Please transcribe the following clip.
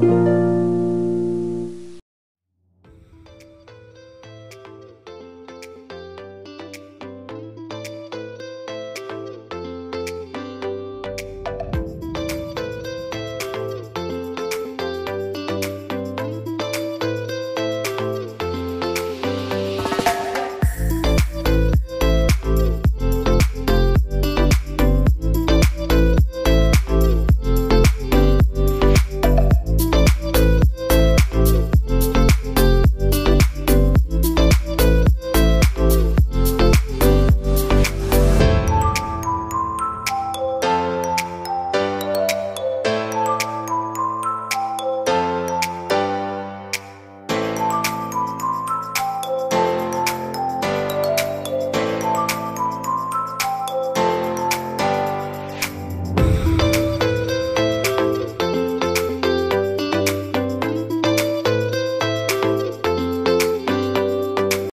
Música